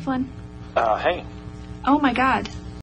fun? Uh, hey. Oh my god.